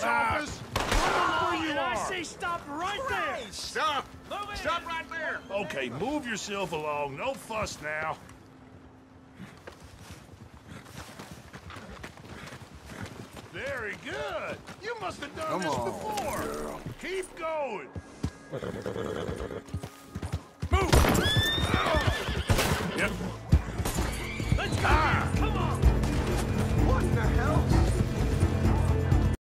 his ah. office. Ah, I say stop right Christ. there. Stop. Stop right there. Okay, move yourself along. No fuss now. Very good. You must have done Come this on, before. Girl. Keep going. Move. Yep. Let's go. Ah.